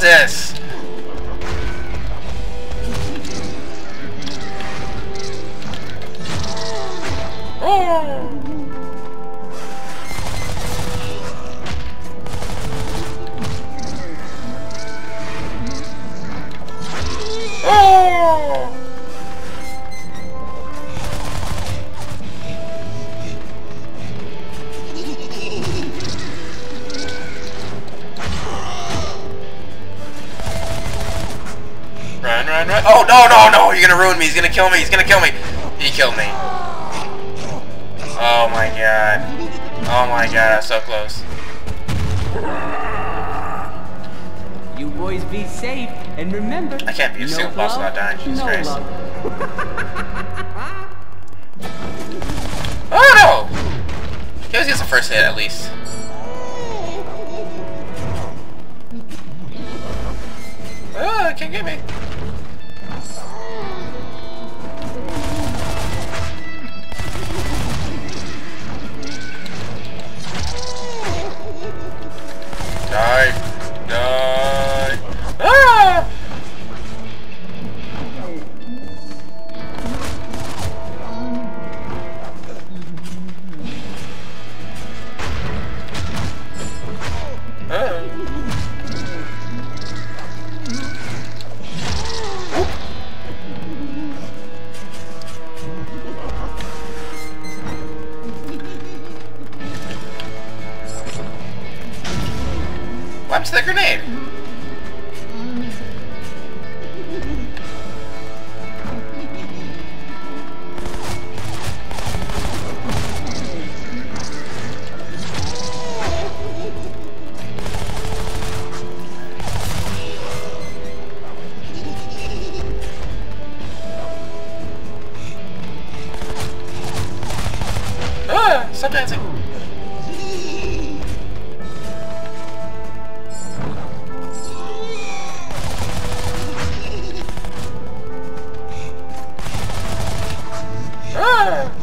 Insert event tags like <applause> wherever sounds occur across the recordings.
this? Oh! Oh! Run, run, run. Oh, no, no, no. You're going to ruin me. He's going to kill me. He's going to kill me. He killed me. Oh, my God. Oh, my God. I was so close. You boys be safe, and remember. I can't be a no single boss without dying. Jesus no Christ. <laughs> Oh, no. He always gets the first hit, at least. Oh, can't get me. Happened the grenade? Ah, stop dancing. Ah!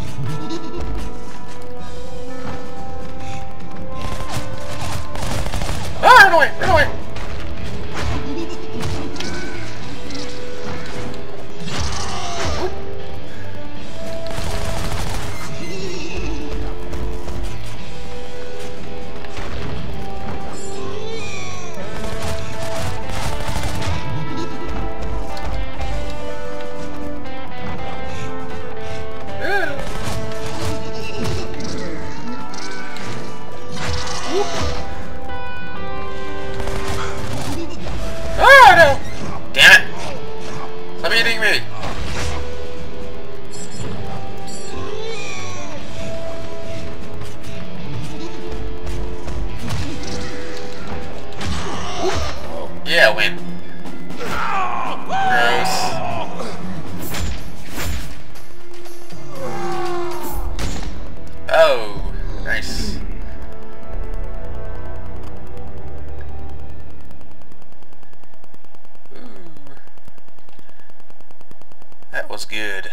Yeah, win. Gross. Oh, nice. Ooh. That was good.